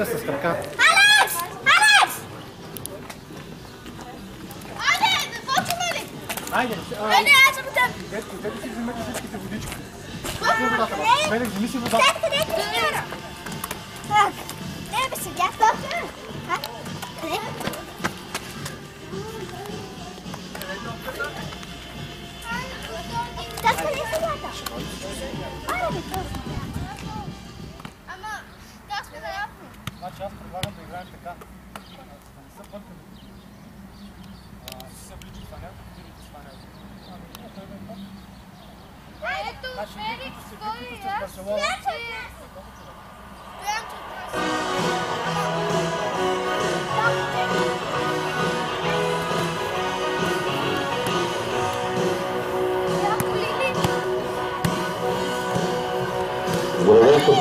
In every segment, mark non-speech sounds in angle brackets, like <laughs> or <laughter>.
Тя с крака. Алекс! Алекс! Айде, почваме ли? Айде, айде. аз съм там. Детки, детки, вземете всичките водички. Мене, вземи си водата. Детка, детка, вяра. Так. Не, бе, сега. Е а? Къде? Татка, не е водата. Значи аз предлагам да играем така. Да не са бъркани. Събличи сваня, дирите сваня. Ами, не, той да е. Ето, значи, Феликс, той е. Стояче! Стояче, Стояче!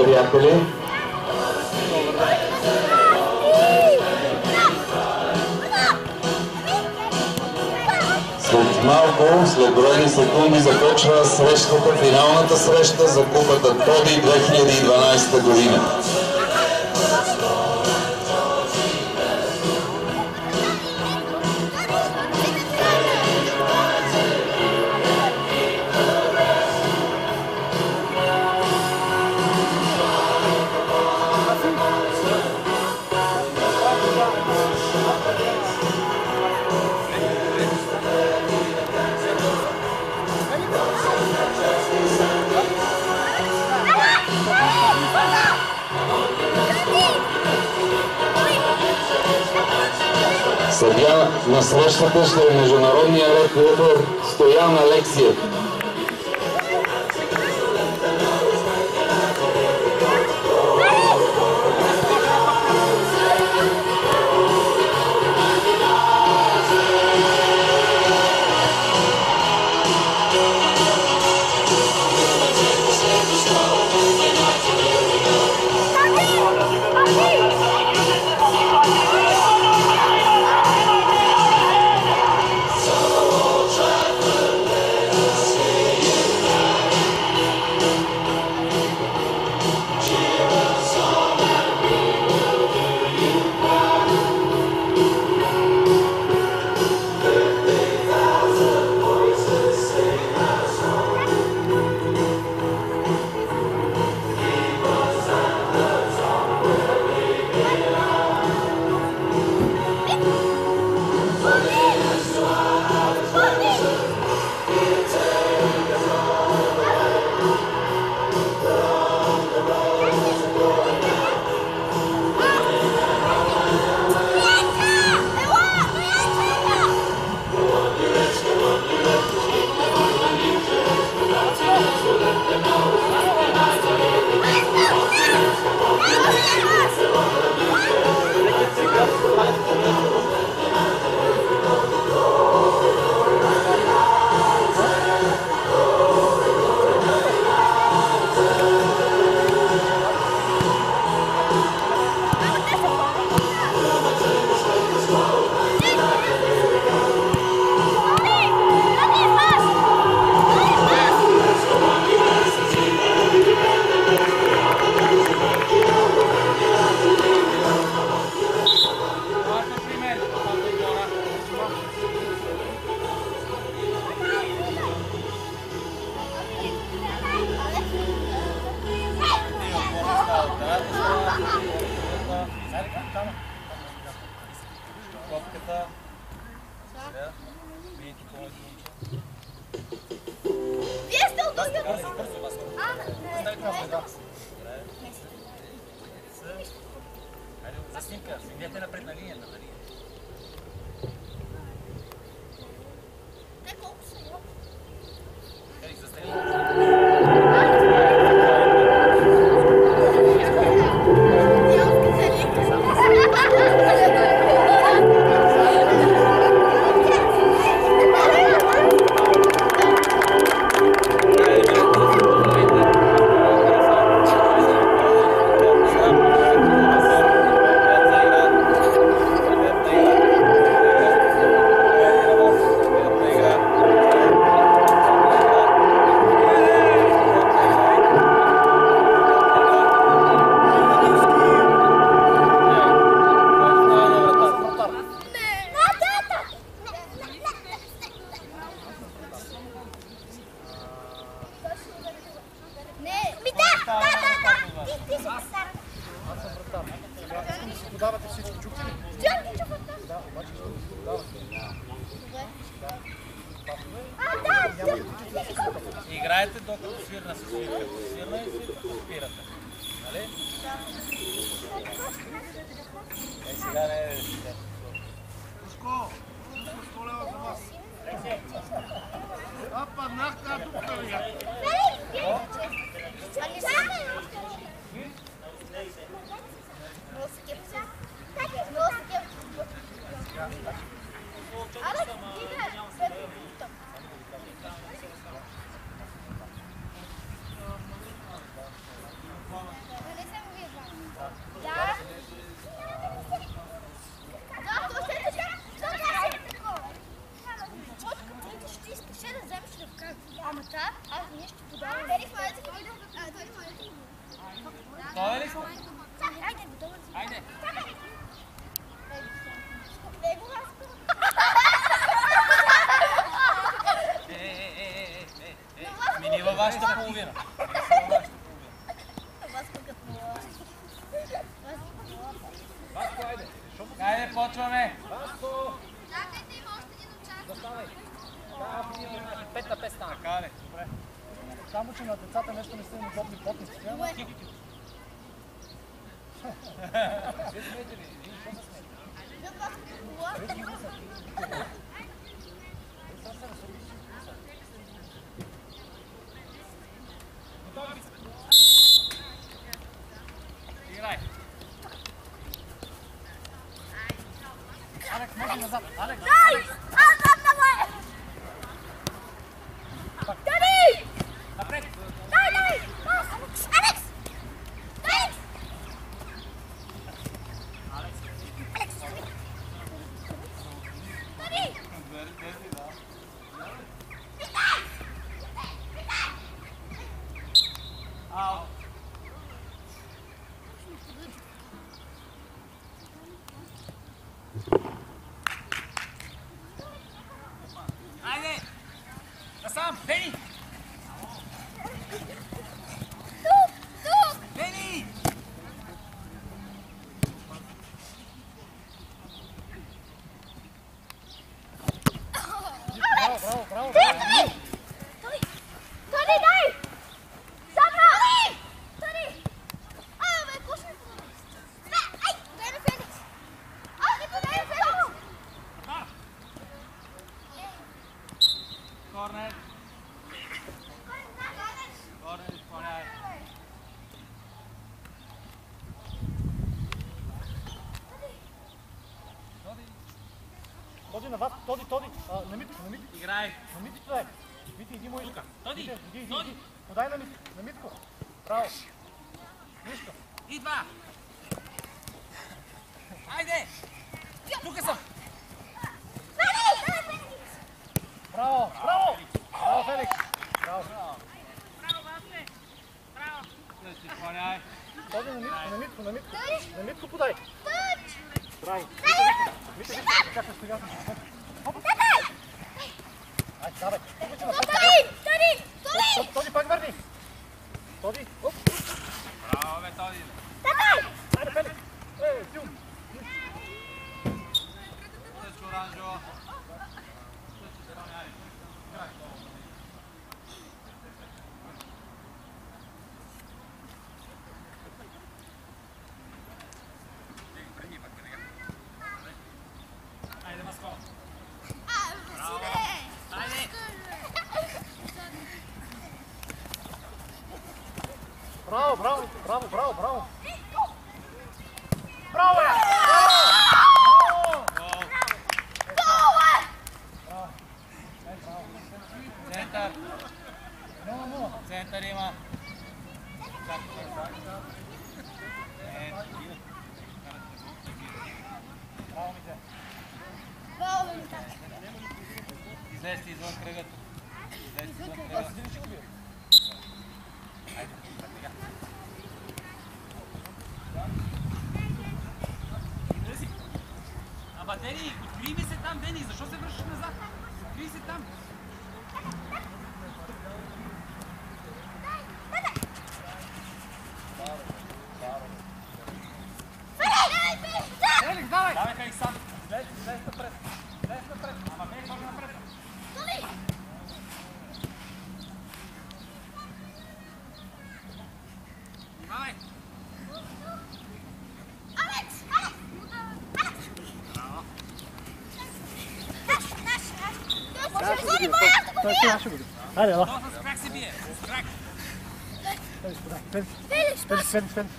Приятели! Малко, след броени секунди, започва срещата, финалната среща за купата Тоби 2012 година. Съдя на срещата ще е международния ред лътър Стоян Алексиев. Alex! Alex! на вас, Тоди, Тоди, на Митко, на Митко. Играй. На Митко, дай. Мити, иди му Тука. Тоди, иди, иди, иди. Подай на Митко, на Митко. Браво. Мишко. Идва. Айде. Браво, браво, браво, браво, браво. Браво, бе! Център. Център има. Браво, Митя. Браво, Митя. Излезте извън кръгът. Излезте извън кръгът. Come on. нашу буду. Hadi bak. Felix bırak. Felix.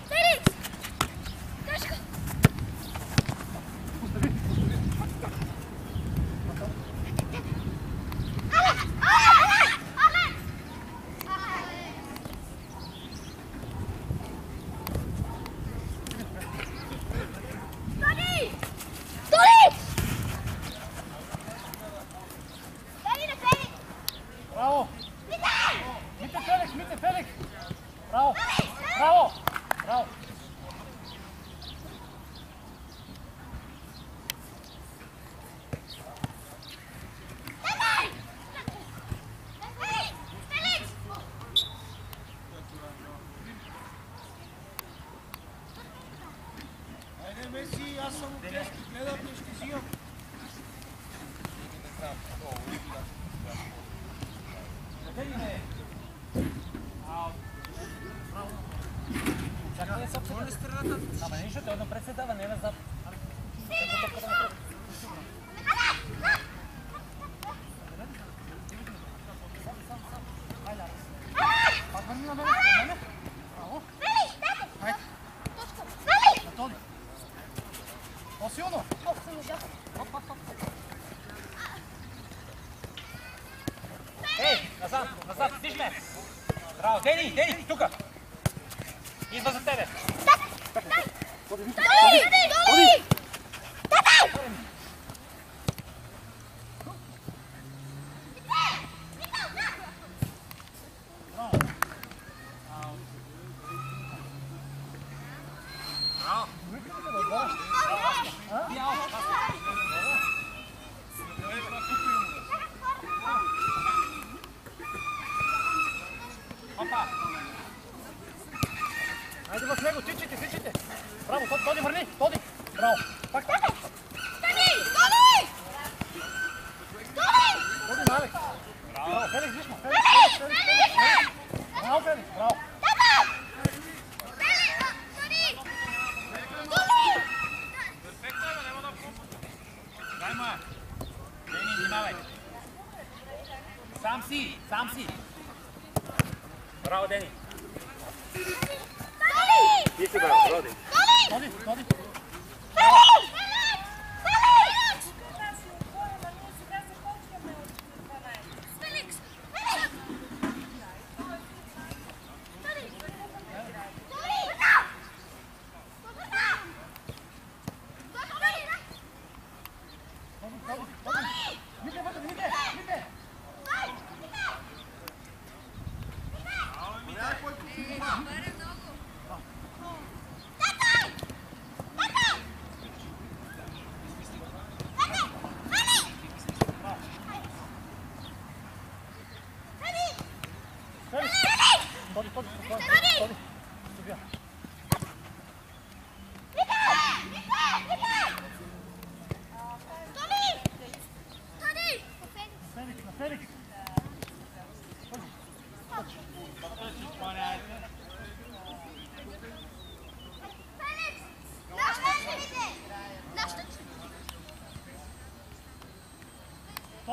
Сам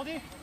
Тоди.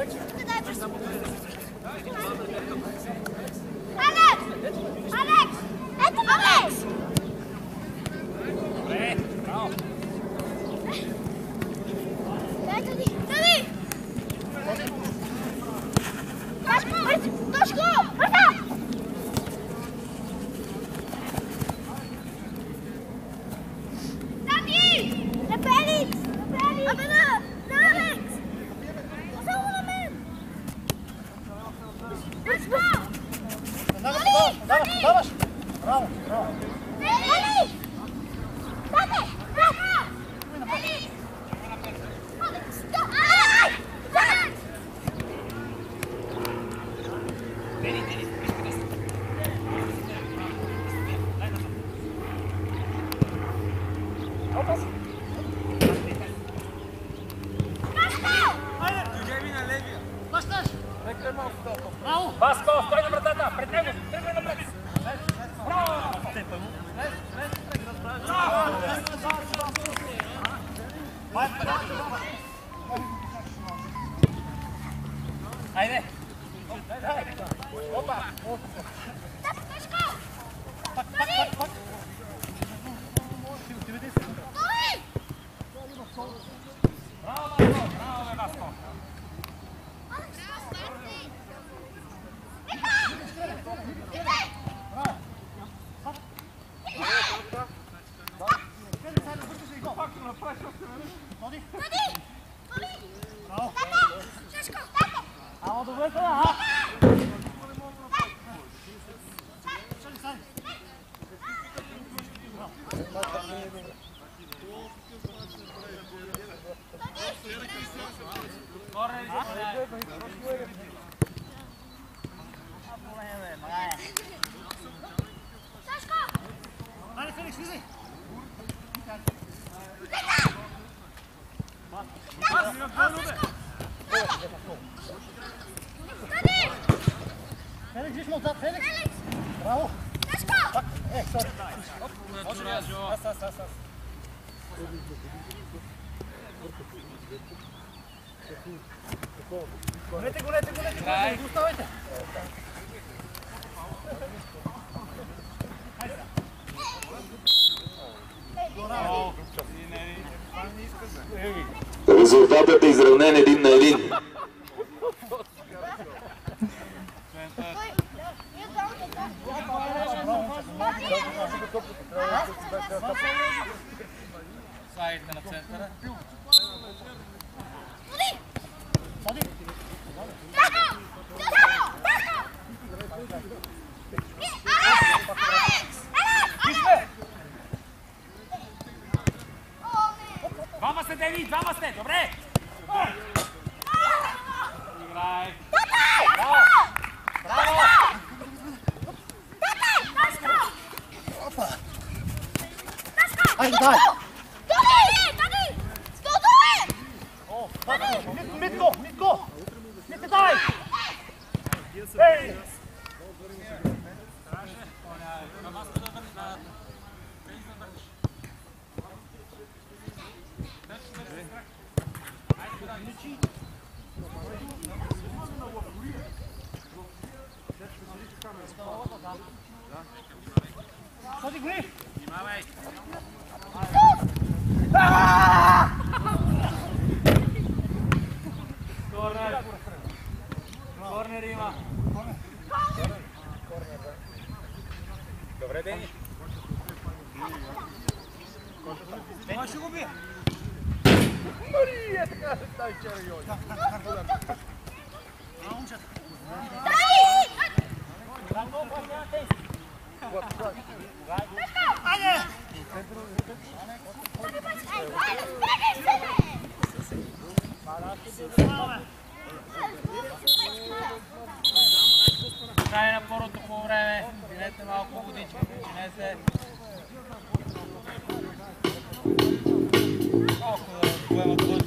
Alex! Alex! Феликс, виж му отзад, Феликс. Браво. Шишко! Пак. Е, сори. Аз, аз, аз, аз. Гонете, гонете, гонете. Край. гонете, Оставайте. Резултатът е изравнен един на един. Той... Ние двамата Сайдите на центъра. Ходи. Алекс! Двама сте, Деви! Двама сте! Добре! Айде, дай. Дали! Дали! Дали! Митко, Митко, Митко. Митко, дай. Ей. Ходи, гони. Внимавай! Корнер! Корнер има! Добре, Дени! Кой ще го бие? Мария, така се стави вчера, Йони. Браво, момчета. Айде! Край на първото по време. Пинете малко водичка, причинете. Колко да поемат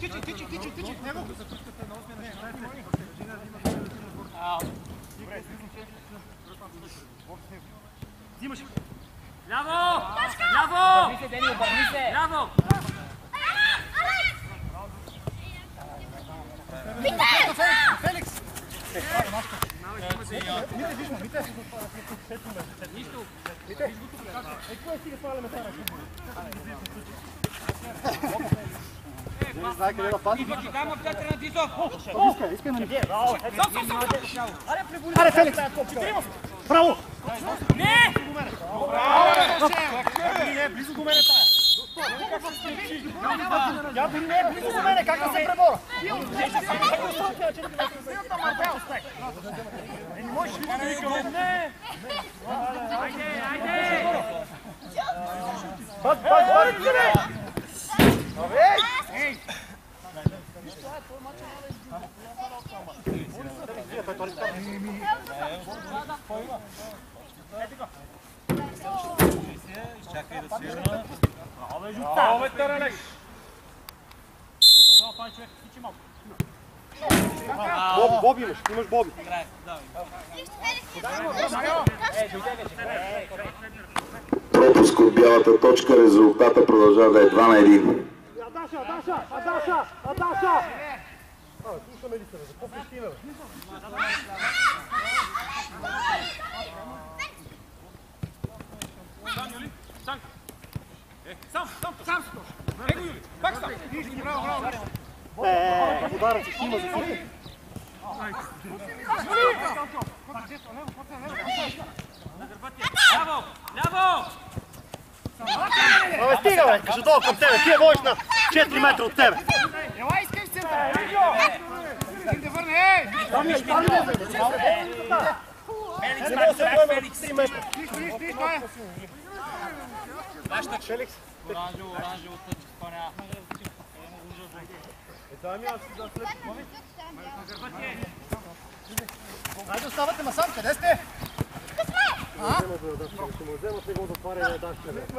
Тичи, тичи, тичи, тичи. Него. Взимаш! Ляво! Ляво! Ляво! Феликс! Мите, виж ме, мите. Нищо! Е, кое стига това елементарно? Знае къде да паси. Там аптека на Дизо! Иска, иска на них. Аре, Феликс! Браво! Не! Дори не е близо до мене тая. Тя дори не е близо до мене, как да се пребора? Айде, айде! Бак, бак, бак! Изчакай. Пропуск от бялата точка, резултата продължава да е 2 на 1. Адаша, Адаша, Адаша, Адаша! А, слушаме ли се, бе? За какво пещина, бе? Сам, сам, сам! Его, Юли! Пак сам! Браво, браво, браво! Е, ударът се снима за футбол. Ляво! Ляво! Абе, стига, бе! Кажа долу към тебе, ти я водиш на 4 метра от тебе. Ела, искай в центъра. Искам да върне, ей! Там ми е, там ми е, бе! Не мога да се върна на 3 метра. Нищо, нищо, нищо, това е. Феликс, Оранжево, оранжево, тъчка, това няма. дай ми аз да след. Хайде оставате насам, къде сте?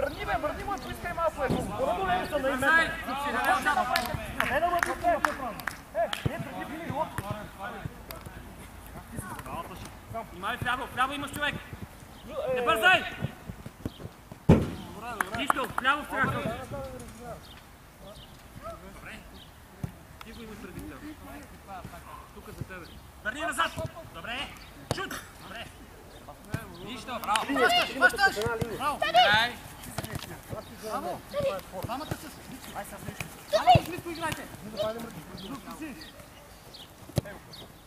Върни бе, върни назад! Добре! Шут! Добре! Нищо, браво! Играй. Двамата с...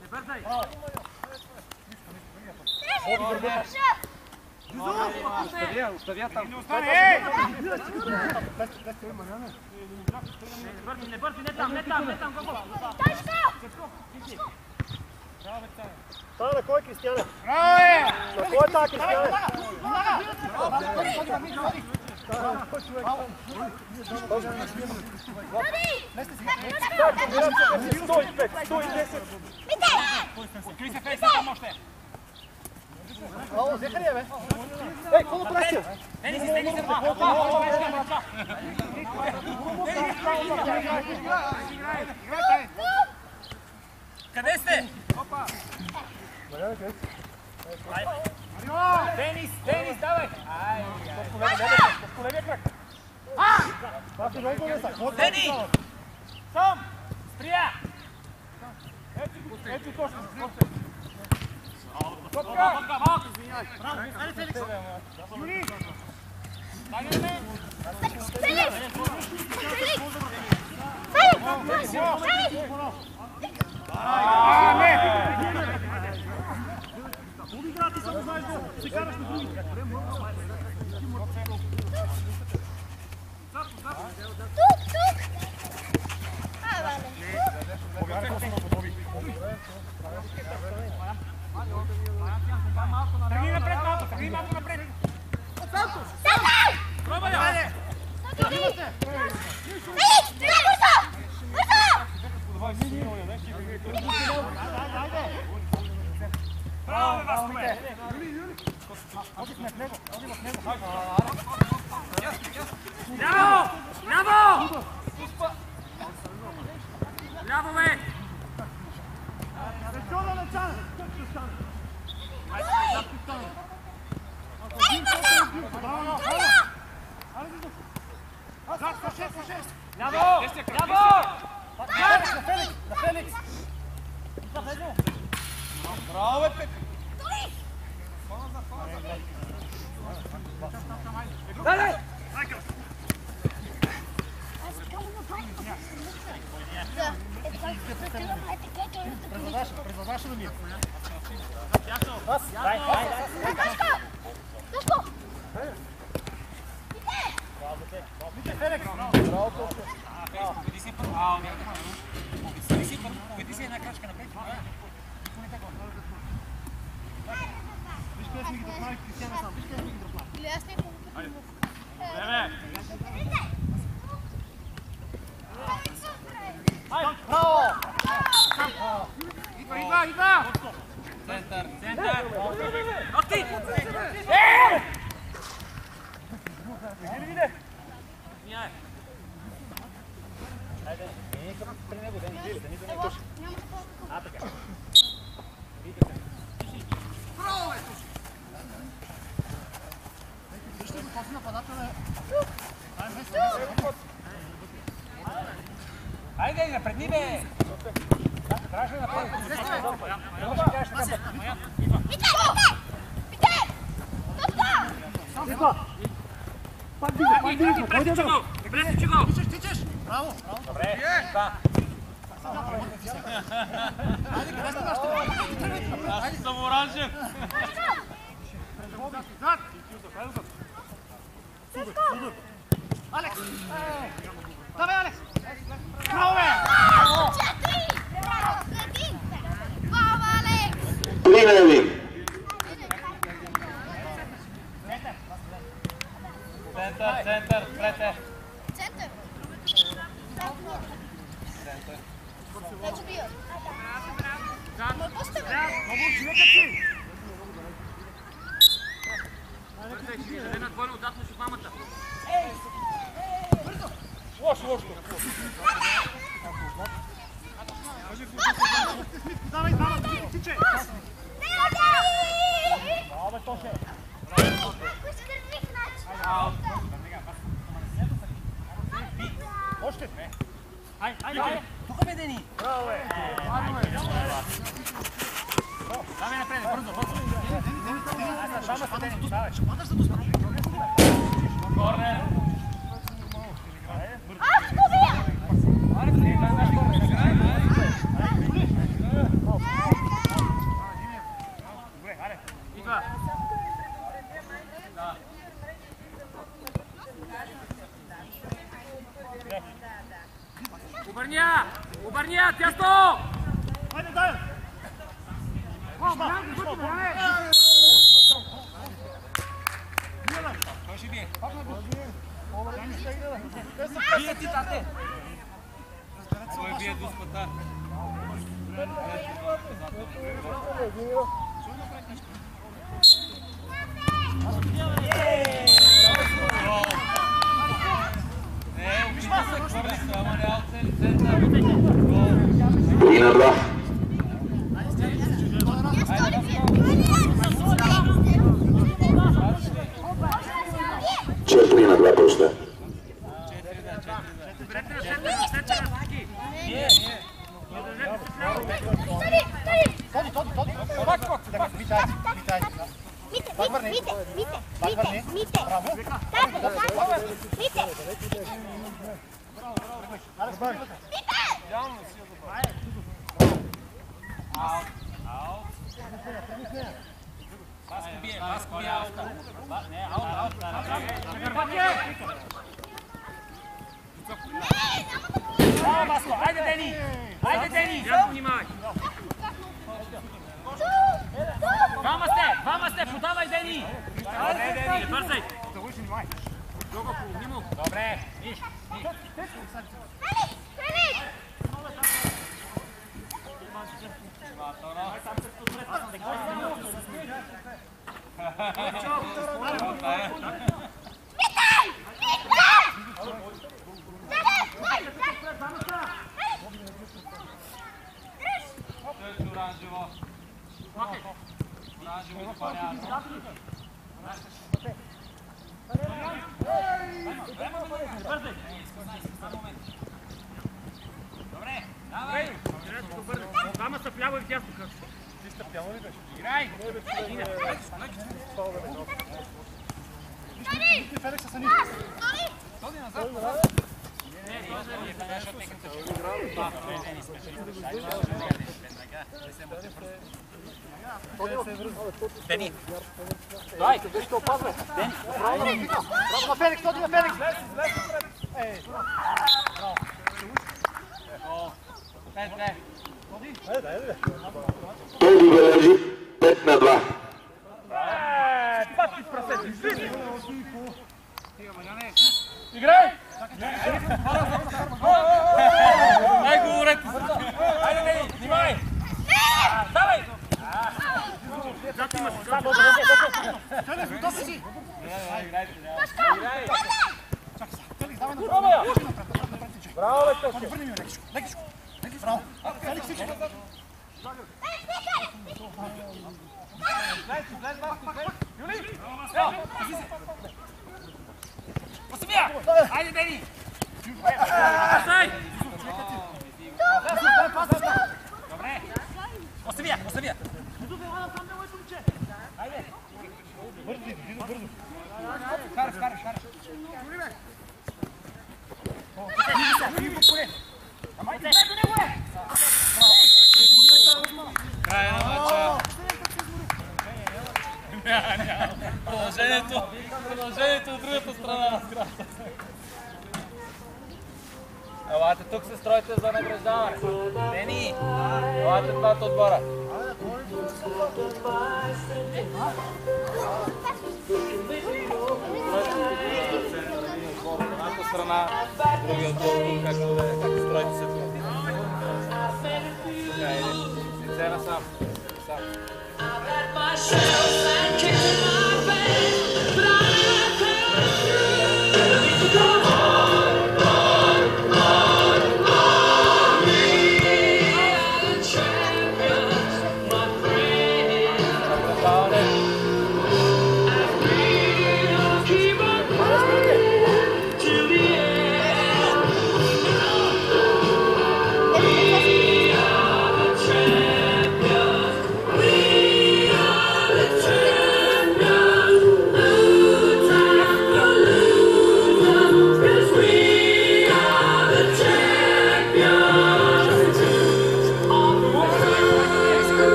Не бързай! Не. Бързи, не бързи, не там, не там, не там, го, го. Та на кой Кристияне? Браво, е! На кой е тази Кристияне? Откри се фейса там още. Ало, взеха ли я, бе? Ей, какво направихте? Денис, изтегли се това. Това беше на мача. Къде сте? Денис, Денис, давай! Ай, Това си много не са. Дени! Сом! Сприя! Ето точно. Топка! Малко, извиняй. Дай на мен! Играта само знаеш да се караш на други. Тук, тук. А, вале. Тръгни напред малко, тръгни малко напред! Сатай! Пак дига. Кой Васко бие, Васко бие аута. Не, аут, аут. Браво, Васко, айде, Дени! Айде, Дени! Я внимавай! Двама сте, двама сте, подавай, Дени! Добре, Дени, не бързай! Добре, виж, виж. Феликс! Той Добре, давай! Двама са вляво и вдясно, как? Стъпяла ли беше? Играй! Ти Феликса са ни. Дени! Дай! Браво на Феликс, Тоди на Феликс. Ей, Пет, две. айде, айде. Тоди бележи 5 на 2. Пак ти прасети! Слизи! Играй! Дай го уред! Айде, Дени, внимай! Давай! Зад имаш, зад! Феликс, готов ли си? Феликс, давай на Браво, я! Браво, бе, Тоди, върни ми лекичко, лекичко. Лекичко, браво. Феликс, всички. Посмия! Айде, Дени! Пасай! Добре! Посмия, посмия! Караш,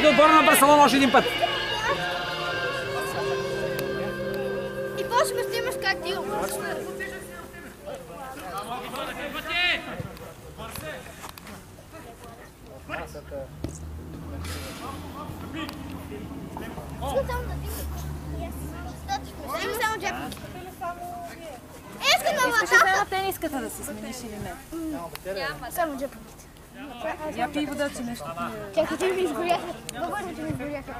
Хайде отбора на Барселона още един път. И после ме снимаш как ти Искам на Искаш ли само тениската да си смениш или не? Няма. Само джепа. Я пий вода, че нещо Чакай, ти ми изгоряха. Говори, че ми изгоряха.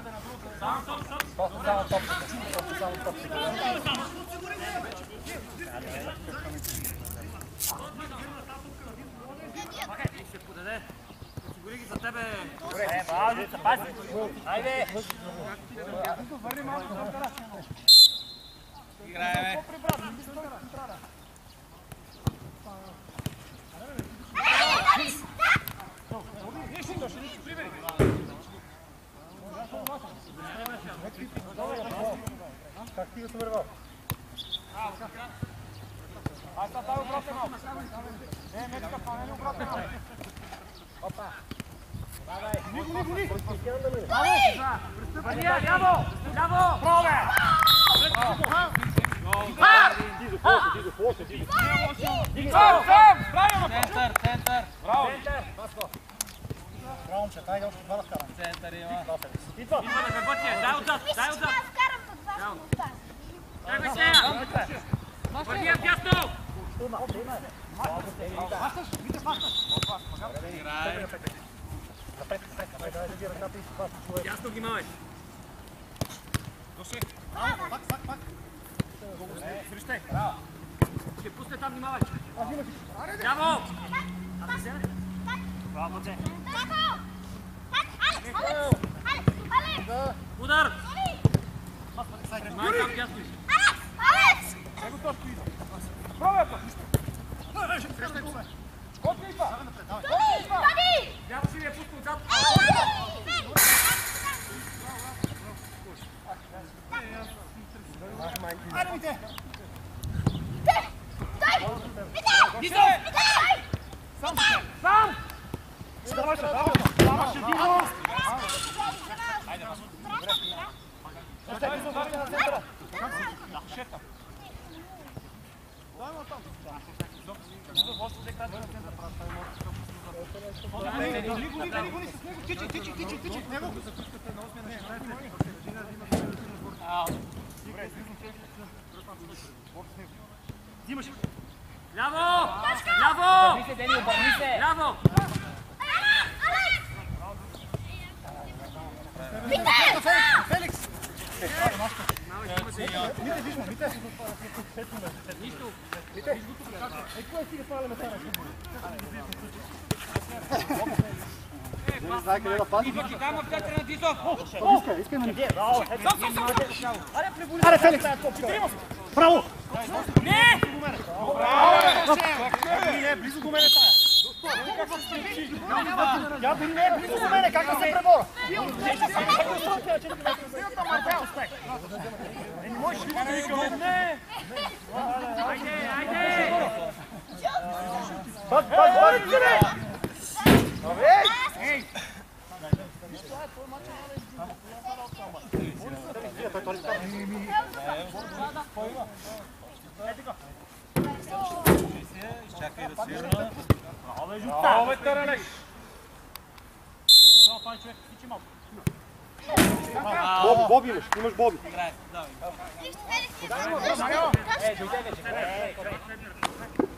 Просто само топчета. Просто само топчета. Как ти го вървал? Аз съм тази обратно малко. Не, мечка, това не е обратно малко. Опа. Давай. Нико, Нико, Нико! Мария, ляво! Ляво! Пробе! Сам, сам! Правилно! Център, център. Браво! Браво, момче, тай още два разкараме. Център има. Идва! Има да ме бътие! Дай отзад! Дай Мисля, че отзад! трябва да вкарам на два минута. Чакай се! Мария, дясно! Играе. Напред, напред, напред, дай да ги ръката и това човек. Дясно внимавай! Пак, пак, пак. Срещай! Ще пусне там, внимавай! Ляво! Браво, Це! Тако! Так, Алекс, Алекс! Алекс, Алекс! Удар! Сайде. Май там дясно! Алекс! Алекс! Срещай го! Тони! Тони! Ляво си ви е пуснал отзад! Айде, мите! Нисо! Сам! Сам! Даваше, даваше, даваше, Дизо! Ще Дизо, давай на центъра. Гони, гони, гони, гони с него, тичи, тичи, тичи, тичи, с него. Взимаш. Ляво! Ляво! Ляво! Феликс! Мите, виж ме, мите. Нищо! Мите, е, кой си да сваляме това Не знае къде да пази. Идва ти там, аптека на Дизов! Иска, иска на него. Аре, Феликс! Право! Не! Дори не е близо до мене тая. Тя дори не е близо до мене, как да се пребора? Не можеш ли да викаме? Не! Айде, айде! Бак, бак, бак! Добре! Изчакай да сирна. Браво, бе, Таранек! Боби, Боби имаш, имаш Боби. Играе. Давай.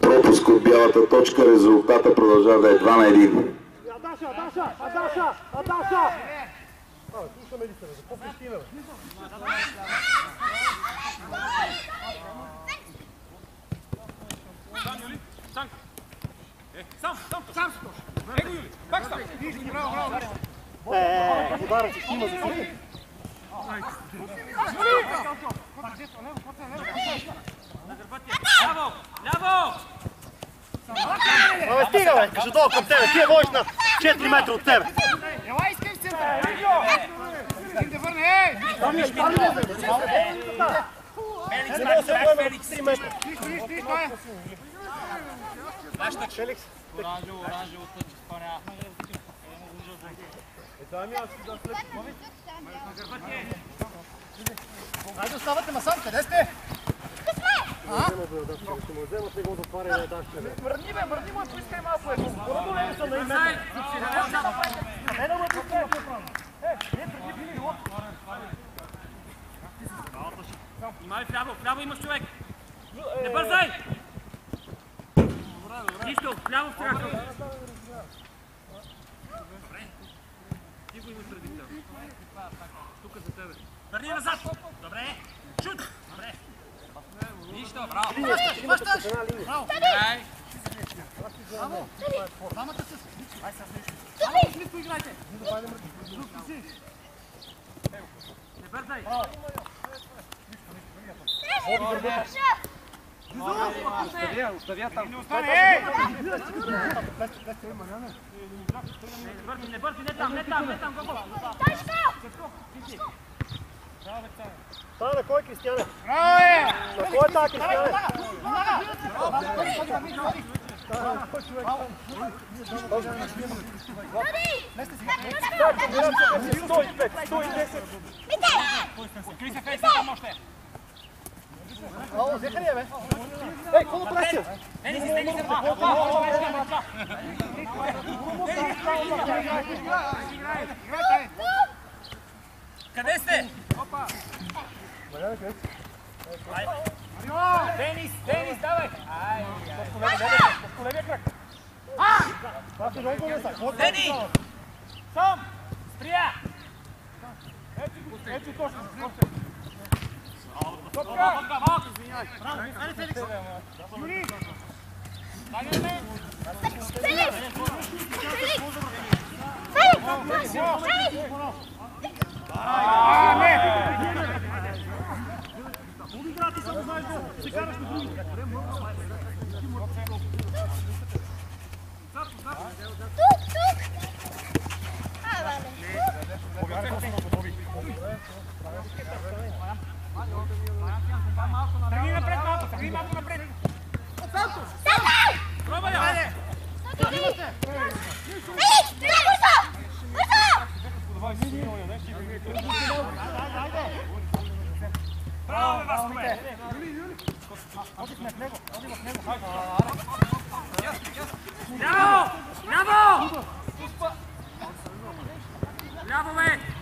Пропуск от бялата точка, резултата продължава да е 2 на 1. Адаша, Адаша, Адаша, Адаша! А, слушаме ли се, бе? за какво пищи, Сам, сам, сам си точно! Его, Юли! Пак сам! Браво, браво! Е, ударът си снима за себе. Ляво! Ляво! Абе, стига, бе, кажа долу към тебе, ти я водиш на 4 метра от тебе. Ела, искай в центъра! Искам да върне, ей! Там е, там е, бе. Феликс, Не да се бе, поеме Феликс! 3 метра. Виж, виж, той е! Феликс. Оранжево, оранжево, тъч, изпълнява. Хайде, оставате насам, къде сте? Взема го, да, ще му вземат, не го затваря и не даш. Мърни, бе, мърни му, поискай малко е! Големи са на име. Сай, си не можа! Не да ме пускай, Е, не преди били лоб. Внимай вляво, вляво имаш човек! Не бързай! Нищо, вляво в страха! Ти го имаш преди теб. Тук за тебе. Върни назад! Добре! Шут! Добре! Нищо, браво! Хващаш! Браво! Играй. Двамата с... Ай, сега Тони! Близко играйте! Не бързай! Оставя, оставя там. Не остане, ей! Не бързи, не там, не там, не там, го Та на кой Кристияне? Браво Ало, взеха ли я, бе? Ей, какво направи? Не, не си, не си, Къде сте? Денис, Денис, давай! По левия крак. Това си много не са. Дени! Сам! Спря! Ето точно. А, не! Тук, тук! А, вале. Тръгни напред малко, тръгни малко напред. Сядай! Пробай, я! Ей, ей, бързо! Бързо! Браво, бе, Васкове! Ляво! Ляво! Ляво, бе!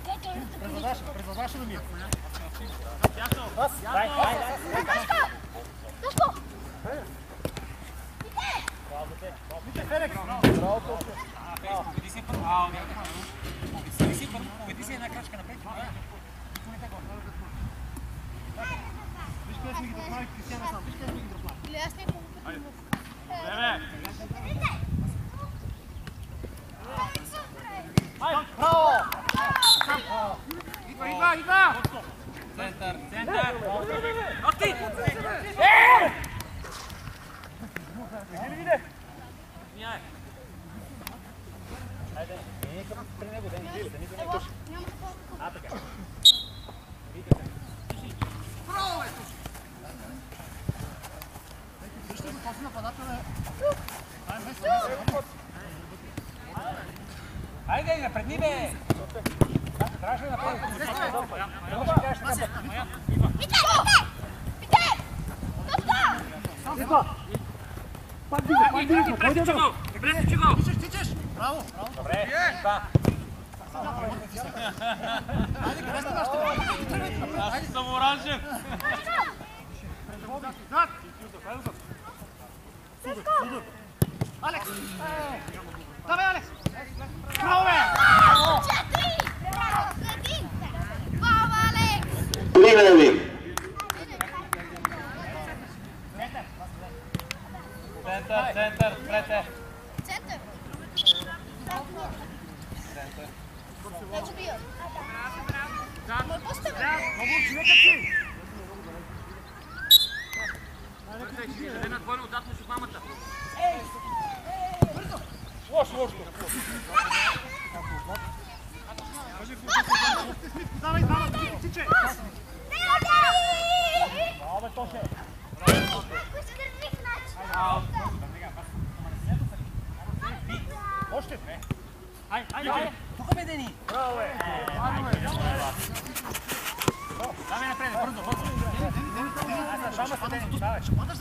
Ляво! Предвадаш ли ми? Поведи се първо. А, не. Поведи се първо, поведи се една крачка напред. Виж къде сме ги дръпнали Кристияне сам. Виж къде сме ги дръпнали. Или аз не колко Идва, идва, идва! Център, център. Оти! Мияй. Вижте го, този нападател е... Хайде, напредни, бе! Трябваше да направи. Алекс! Давай, Алекс! Браво, бе! Един! Браво, На един. Център, център, спрете. Център! Вече бил. Ма пусте ме! Много човека си! Дай на двойно отдатно си двамата. Лошо, лошо. Давай, давай, тичай! Не удари! Браво, бе, Тоше. Ако се държи в начин. Още. Ай, ай, ай. Тук бе, Дени. Давай напред, бързо, бързо! Шама се, Дени. Давай. Аз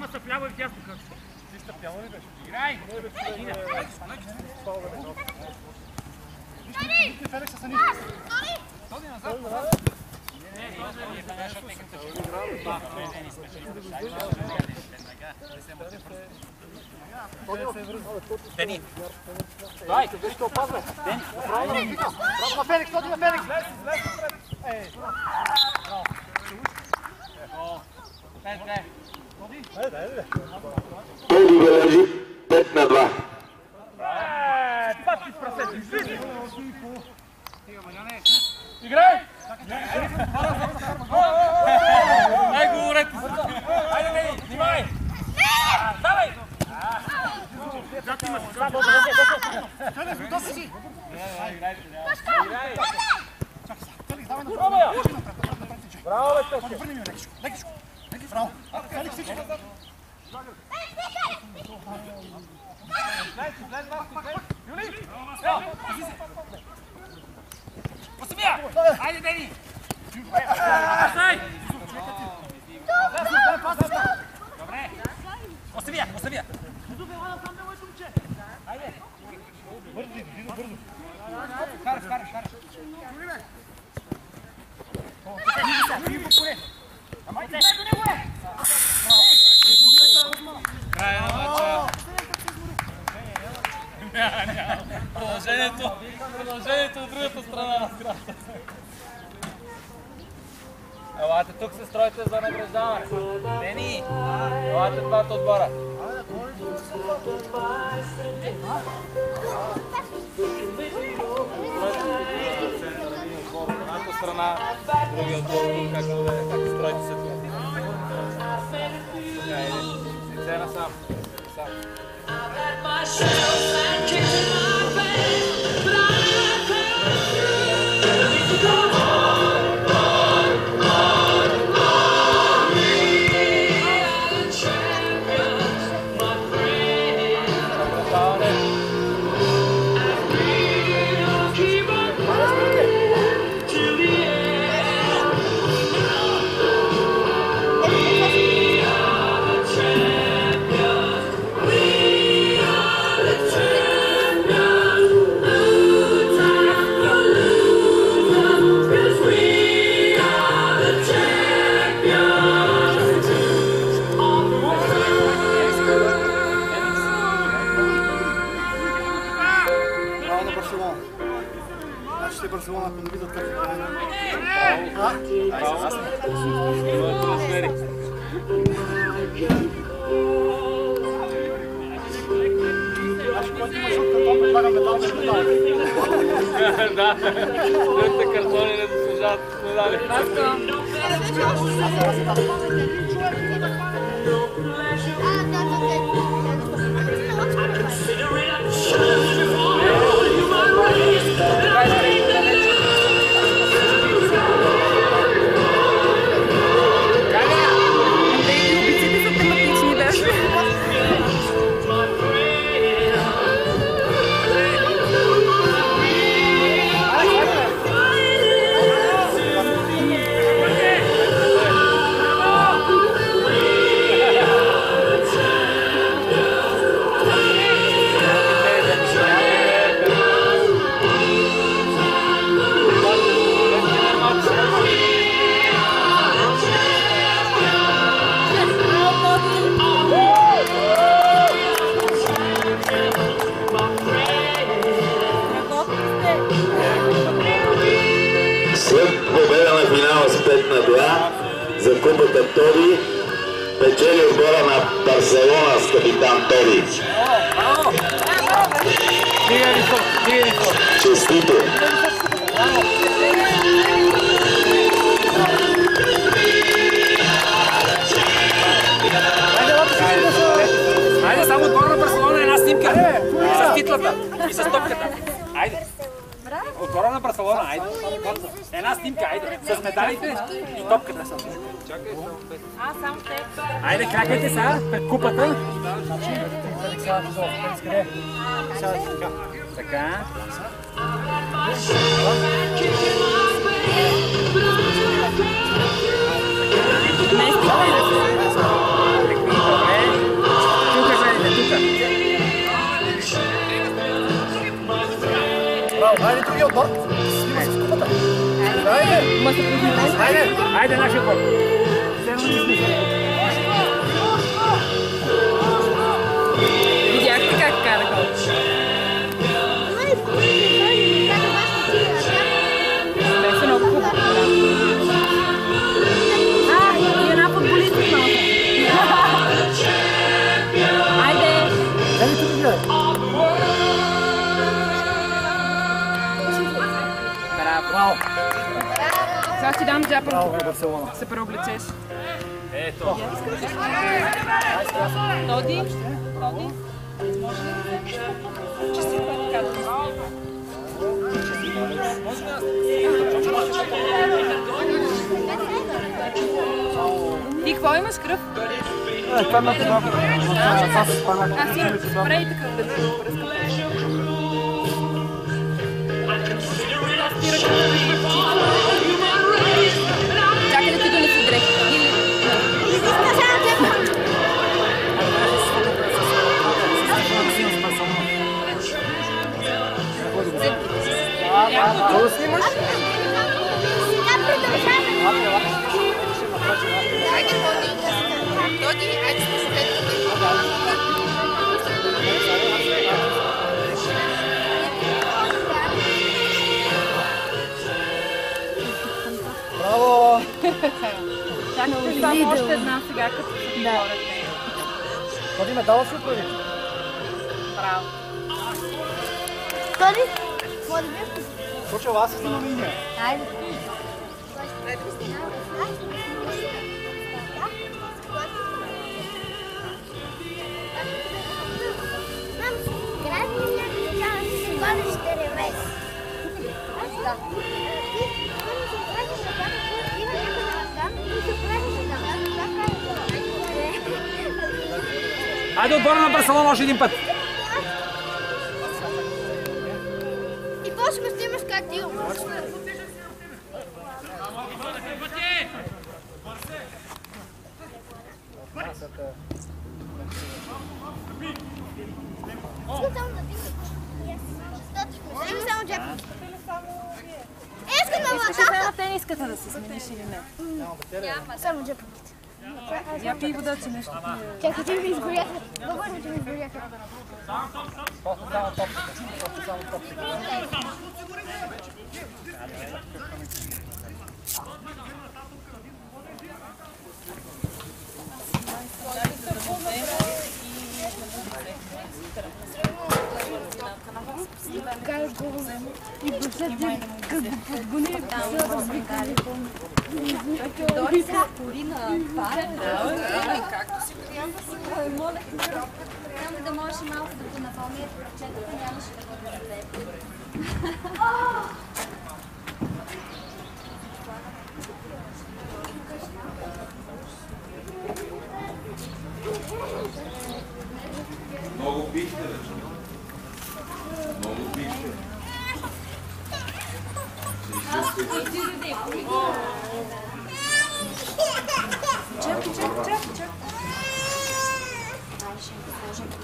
Двама са вляво и вдясно, ще? Ти стъпяла ли беше? Играй! Вите, Феликс са ни. Дени! Дай! Браво на Феликс, тоди на Феликс! Ей, Пет, две. айде, айде. Тоди бележи 5 на 2. Пак ти прасети! Излизай! Играй! Дай го уред! Айде, Дени! Внимай! Давай! Зад имаш! Зад! Феликс, готов ли си? Феликс, давай на Пробвай! Браво, бе, Тоди, върни ми лекичко, лекичко. Лекичко, браво. Феликс, всички. Посмия! Айде, Дени! Пасай! Добре! Посмия! Посмия! Караш, караш, караш! Край на от другата страна на сградата. Елате тук се строите за награждаване. Дени, елате двата отбора. Страна, другия отбор, тук, както да е, как строите се тук. Така, А, само те. Айде, кракайте сега пред купата. Така. Тука гледайте, тука. Браво, айде другия отбор. Снима с купата. Айде! Ма се познавай. Айде! Айде, нашия отбор. Видяхте как караха. Беше много хубаво. А, и една футболистка малко. <laughs> Айде! Айде тук гледай. Браво! Сега ще дам джапа Браво, Барселона. се преоблечеш. Ето. Тоди, Тоди. Ти какво имаш кръв? Е, това е малко малко. Това с панак. А, си, спрей такъв да ти го пръскам. Какво да снимаш? Браво! Чакай само още една сега, като се говорят нея. Ходи медала си отправи. Браво. Почва аз снимам и ние. Айде. Айде, отбора на Барселона още един път. И Искам само джепа. Е, Искам Искаш ли една тениската да се смениш или не? Само джепа. Я пий вода, че нещо е... Чакай, че ми изгоряха. Говорим, че ми изгоряха. Само топката. Само топката. Дори се спори на парата. Моля, Само да можеш малко да го напомня, прочетата нямаше да бъде разлепи. Много бихте, бе. Много бихте. Чакай, чакай, чакай, чакай.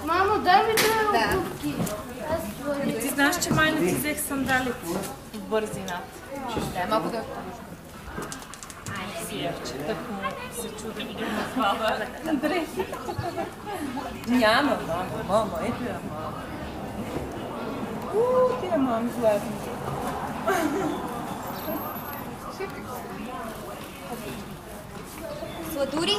Мамо, дай ми да обувки. Ти знаеш, че май не ти взех сандалите в бързината. Да, малко да се да. Андрей. Няма, мама, мама, ето я мама. Уу, тия мами златни. Сладури,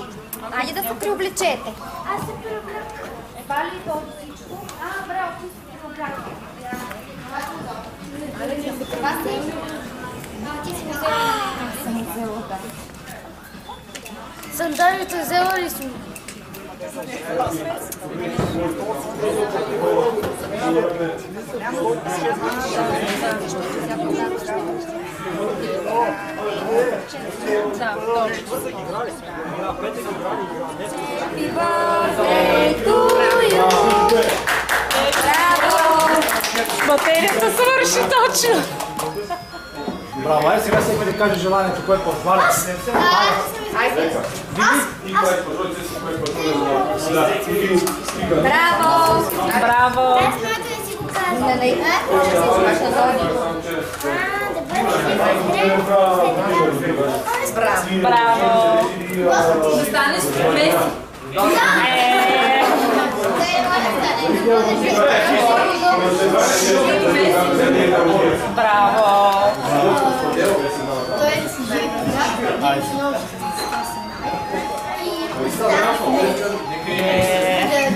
айде да се приоблечете. Аз се преоблека. Еба ли то всичко? А, браво, ти си преоблека. Това си. Ти си взела. Аз съм взела, да. Сандалите взела ли си? Да. Батерията свърши точно. Браво, айде сега всеки да каже желанието, което похваля. Айде. И кой патрон, ти си кой патрон. Да, Браво! Браво! Аз моето да си го казвам. Нали? Браво! Да станеш Меси. Е, Браво! Той е си жив, да? Е, Да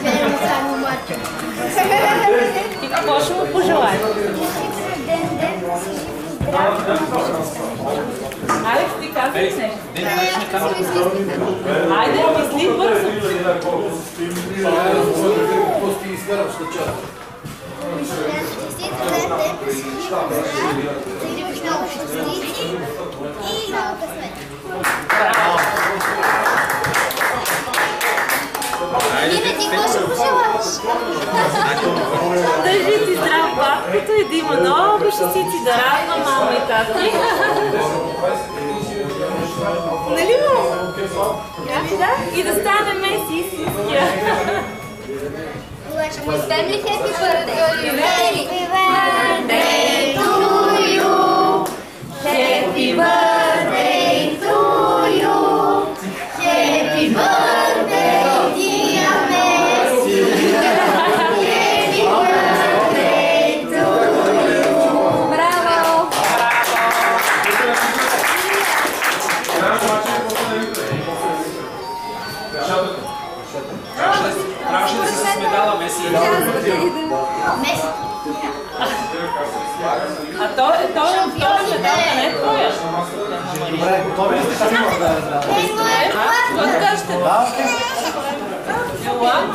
гледам само мача. Ти какво ще му пожелаеш? Ден, ден, Алекс, ти казвай нещо. Айде, мисли бързо. Мина, ти какво ще пожелаш? Държи си здрав баткото и да има много шестици да радва мама и тати. Нали мама? Ами да, и да стане Меси истинския. Представим ли Happy Birthday? Happy Birthday to you. Happy Birthday да си с медала Меси. Меси. А то, то, то, то медалка не е твоя. Добре, готови ли сте тази да я разбрала? Какво да кажете? Ела,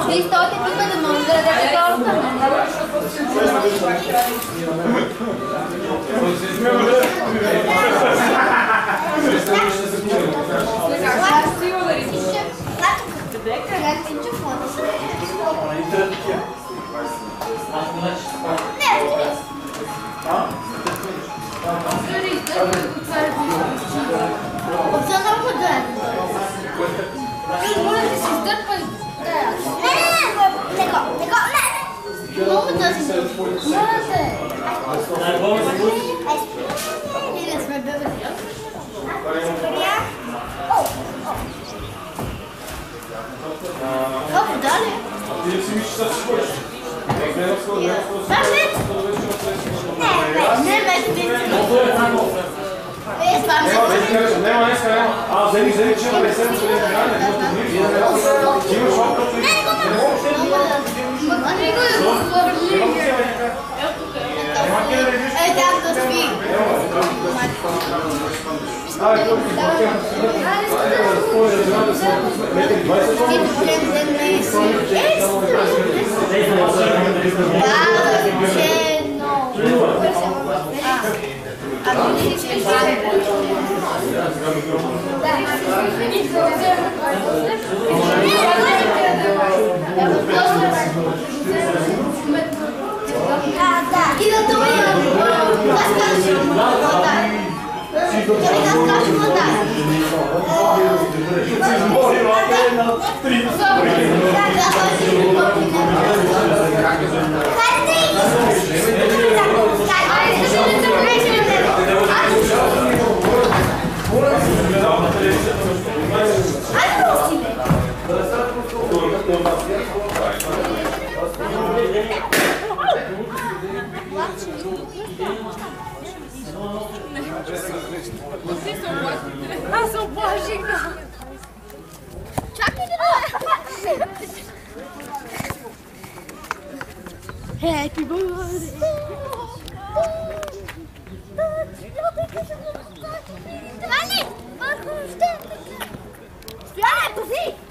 Ти стоите тук да може да даде толкова. За много да е. Моля да си издърпай. Не, не, не, не го, не го, не, не. Много да си. Моля те. Или сме бебе. О, о. О, дали. Ти си мислиш, че ще ходиш? Баш, не. Не, Не, бе, Nema, dneska nema. A, вземи, вземи, че на лесен ще не хране, просто виж. Имаш опит, не можеш да Е, да, да спи. И да това е. Аз кажа, вода. Дали да скажа вода. Аз се оплаших. Чакай да Happy birthday. Дали, върху стенката. Стояне, пази!